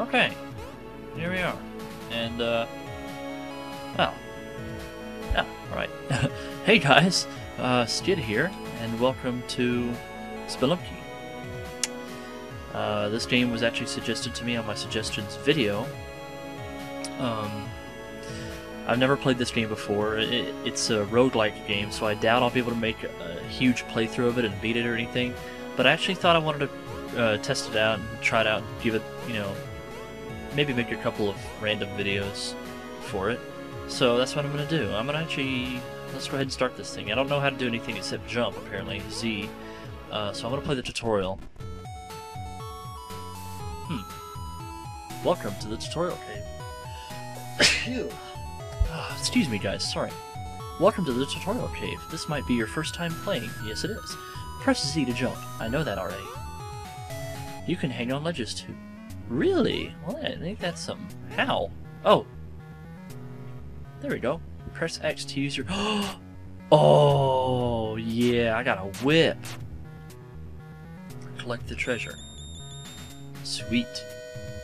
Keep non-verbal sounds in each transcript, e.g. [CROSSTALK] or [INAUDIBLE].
Okay, here we are. And, uh, oh. Yeah, alright. [LAUGHS] hey guys, uh, Skidd here, and welcome to Spelunky. Uh, this game was actually suggested to me on my suggestions video. Um, I've never played this game before. It, it's a roguelike game, so I doubt I'll be able to make a huge playthrough of it and beat it or anything. But I actually thought I wanted to uh, test it out and try it out and give it, you know, maybe make a couple of random videos for it. So that's what I'm going to do. I'm going to actually, let's go ahead and start this thing. I don't know how to do anything except jump, apparently, Z. Uh, so I'm going to play the tutorial. Hmm. Welcome to the tutorial cave. [COUGHS] Ah, excuse me, guys, sorry. Welcome to the tutorial cave. This might be your first time playing. Yes, it is. Press Z to jump. I know that already. You can hang on ledges too. Really? Well, I think that's something. How? Oh. There we go. Press X to use your... [GASPS] Oh, yeah, I got a whip. Collect the treasure. Sweet.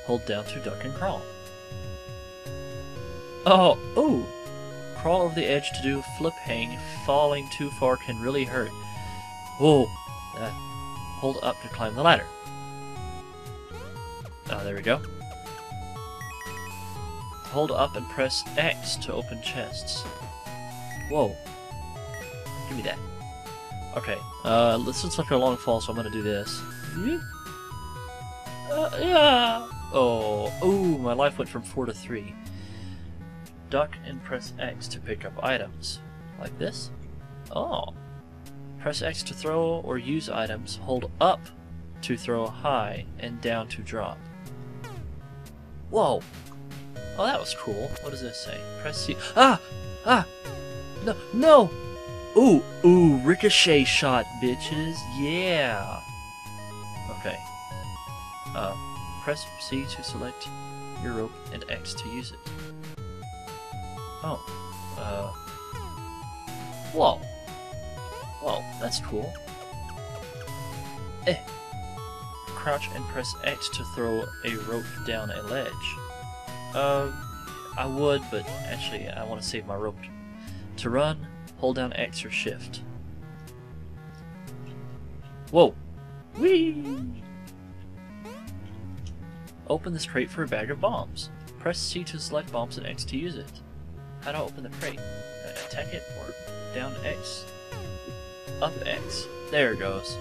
Hold down to duck and crawl. Oh, oh! Crawl over the edge to do flip hang. Falling too far can really hurt. Whoa! Uh, hold up to climb the ladder. Ah, there we go. Hold up and press X to open chests. Whoa. Give me that. Okay, uh, this looks like a long fall, so I'm gonna do this. Uh, yeah! Oh, ooh, my life went from 4 to 3. Duck and press X to pick up items. Like this? Oh. Press X to throw or use items. Hold up to throw high and down to drop. Whoa! Oh, that was cool. What does this say? Press C. Ah! Ah! No! No! Ooh! Ooh! Ricochet shot, bitches! Yeah! Okay. Uh, press C to select your rope and X to use it. Oh. Uh. Whoa. Whoa, that's cool. Eh. Crouch and press X to throw a rope down a ledge. Uh, I would, but actually I want to save my rope. To run, hold down X or Shift. Whoa! Whee! Open this crate for a bag of bombs. Press C to select bombs and X to use it. How to open the crate? Attack it or down X? Up X. There it goes.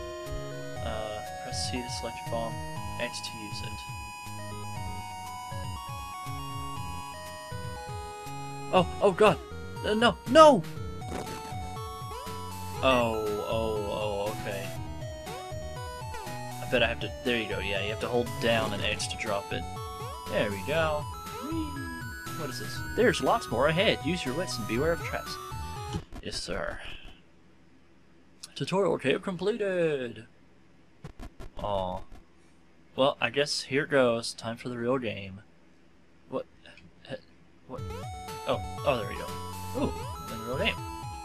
Press C to select bomb, X to use it. Oh, oh god! Uh, no, no! Oh, oh, oh, okay. I bet I have to, there you go, yeah, you have to hold down an X to drop it. There we go. What is this? There's lots more ahead. Use your wits and beware of traps. Yes, sir. Tutorial cave completed! Aw. Well, I guess here goes. Time for the real game. What? What? Oh, oh, there we go. Ooh, the real game.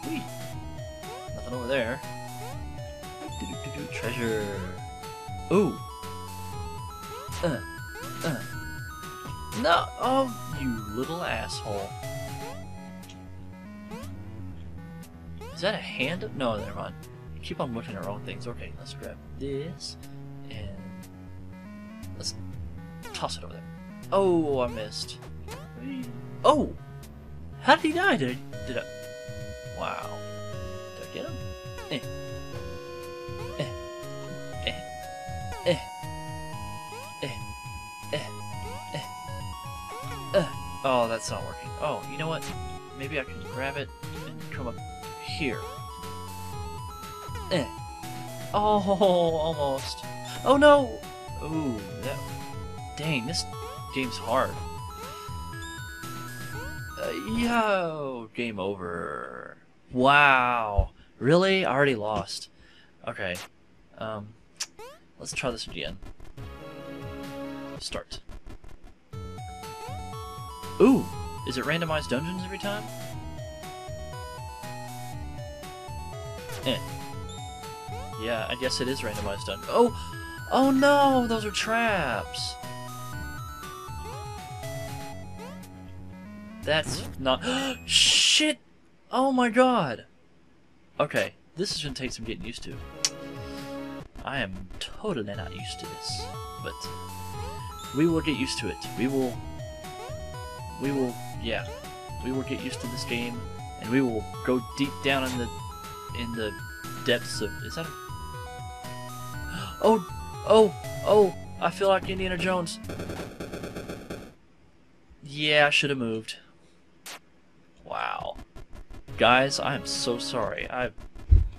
Whee! Nothing over there. Do -do -do treasure. Ooh. Uh. Uh. No! Oh, you little asshole. Is that a hand? No, never mind. Keep on looking at wrong things. Okay, let's grab this let's toss it over there. Oh, I missed. Oh! How did he die? Did I, did I? Wow. Did I get him? Eh. Eh. Eh. Eh. Eh. Eh. Eh. Uh. Oh, that's not working. Oh, you know what? Maybe I can grab it and come up here. Eh. Oh, [LAUGHS] almost. Oh no! Ooh, that. Dang, this game's hard. Uh, yo, game over. Wow. Really? I already lost. Okay. Um, let's try this again. Start. Ooh! Is it randomized dungeons every time? Eh. Yeah, I guess it is randomized dungeon. Oh! Oh no! Those are traps! That's not. [GASPS] Shit! Oh my god! Okay, this is gonna take some getting used to. I am totally not used to this, but we will get used to it. We will. We will. Yeah, we will get used to this game, and we will go deep down in the in the depths of. Is that? A, [GASPS] oh, oh, oh! I feel like Indiana Jones. Yeah, I should have moved. Wow. Guys, I am so sorry. I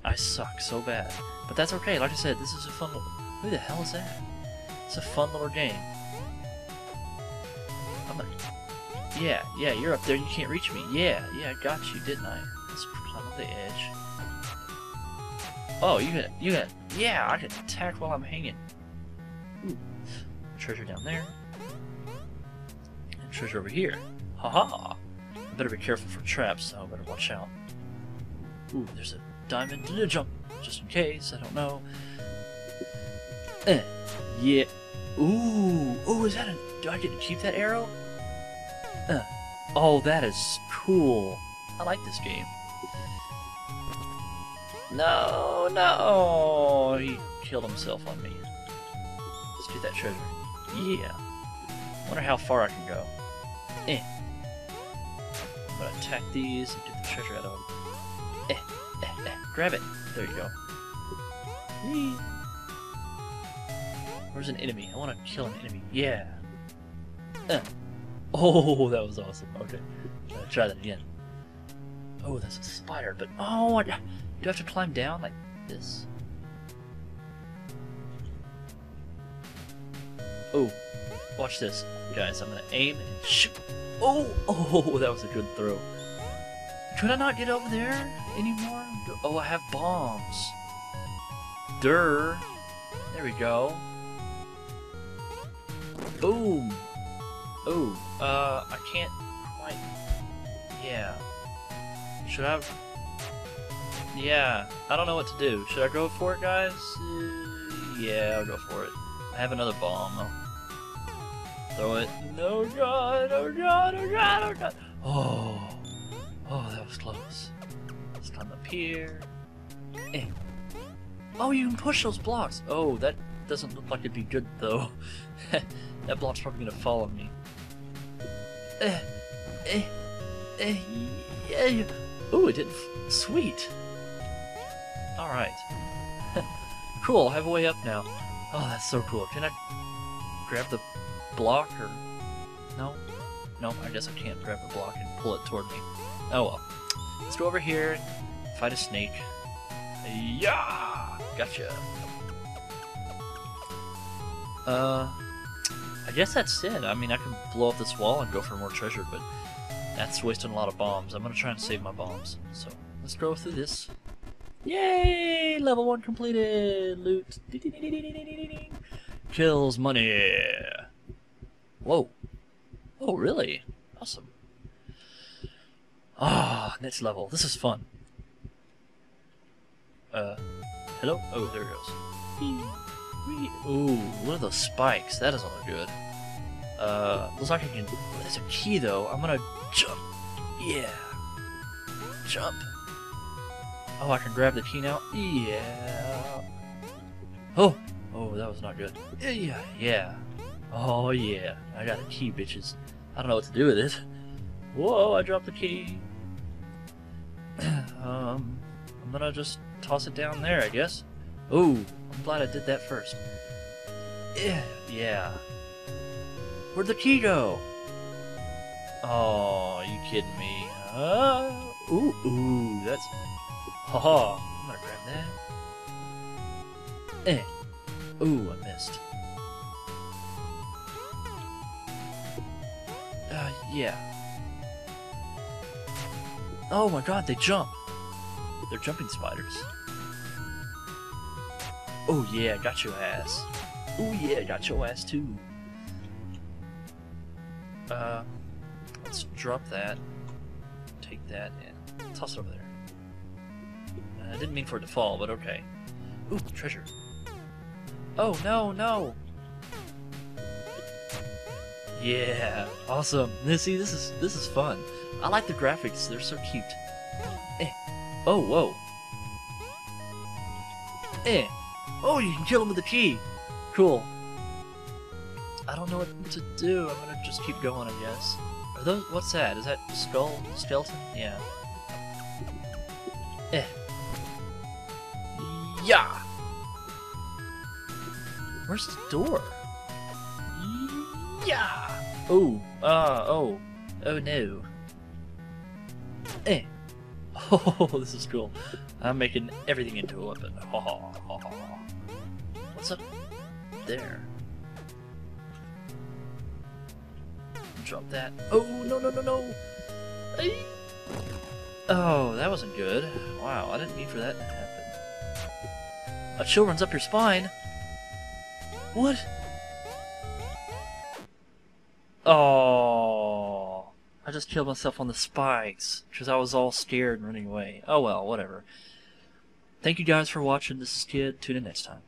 I suck so bad. But that's okay. Like I said, this is a fun little... Who the hell is that? It's a fun little game. I'm gonna... Yeah, yeah, you're up there. You can't reach me. Yeah, yeah, I got you, didn't I? Let's climb up the edge. Oh, you can... You can... Yeah, I can attack while I'm hanging. Ooh. Treasure down there. And treasure over here. Haha! -ha. I better be careful for traps, so I better watch out. Ooh, there's a diamond to jump, just in case, I don't know. Eh, yeah. Ooh, oh, is that a, do I get to keep that arrow? Uh, oh, that is cool. I like this game. No, no, he killed himself on me. Let's get that treasure. Yeah. Wonder how far I can go. Eh. I'm gonna attack these and get the treasure out of them. Eh, eh, eh. Grab it. There you go. Whee. Where's an enemy? I want to kill an enemy. Yeah. Uh. Oh, that was awesome. Okay. Uh, try that again. Oh, that's a spider, but... Oh, I, do I have to climb down like this? Oh, watch this. Guys, I'm to aim and shoot. Oh, [LAUGHS] oh, that was a good throw. Could I not get over there anymore? Oh, I have bombs. Durr. There we go. Boom. Oh, uh, I can't quite... Yeah. Should I... Yeah, I don't know what to do. Should I go for it, guys? Uh, yeah, I'll go for it. I have another bomb. I'll throw it. No, God, oh, God, oh, God, oh, God. Oh. Oh, that was close. Let's climb up here. Eh. Oh, you can push those blocks. Oh, that doesn't look like it'd be good, though. [LAUGHS] that block's probably gonna fall on me. Eh. Eh. Eh. Yeah. Ooh, it did. Sweet. Alright. [LAUGHS] cool, I have a way up now. Oh, that's so cool. Can I grab the block or... No? No, I guess I can't grab the block and pull it toward me. Oh well. Let's go over here and fight a snake. Yeah! Gotcha. Uh, I guess that's it. I mean, I can blow up this wall and go for more treasure, but that's wasting a lot of bombs. I'm gonna try and save my bombs. So, let's go through this. Yay! Level 1 completed! Loot. Kills money. Whoa. Oh, really? Awesome. Ah, next level. This is fun. Uh, hello? Oh, there it goes. Ooh, what are those spikes? That doesn't look good. Uh, looks like I can... There's a key, though. I'm gonna jump. Yeah. Jump. Oh, I can grab the key now? Yeah. Oh! Oh, that was not good. Yeah, yeah. Oh, yeah. I got a key, bitches. I don't know what to do with it. Whoa, I dropped the key. [CLEARS THROAT] um, I'm gonna just toss it down there, I guess. Oh, I'm glad I did that first. Yeah, yeah. Where'd the key go? Oh, you kidding me? Uh, ooh, ooh, that's... Haha, I'm gonna grab that. Eh. Ooh, I missed. Uh, yeah. Oh my god, they jump! They're jumping spiders. Oh yeah, got your ass. Oh yeah, got your ass too. Uh, let's drop that. Take that and toss it over there. I didn't mean for it to fall, but okay. Ooh, treasure. Oh no, no! Yeah, awesome. This, see, this is this is fun. I like the graphics; they're so cute. Eh. Oh, whoa. Eh. Oh, you can kill him with the key. Cool. I don't know what to do. I'm gonna just keep going, I guess. Are those? What's that? Is that skull skeleton? Yeah. Eh. Yeah. Where's the door? Yeah. Oh. Uh. Oh. Oh no. Eh. [LAUGHS] Oh, this is cool. I'm making everything into a weapon. Ha ha ha ha. What's up there? Drop that. Oh no no no no! Ay. Oh, that wasn't good. Wow, I didn't mean for that to happen. A chill runs up your spine. What? Oh, I just killed myself on the spikes because I was all scared and running away. Oh well, whatever. Thank you guys for watching. This is Skidd. Tune in next time.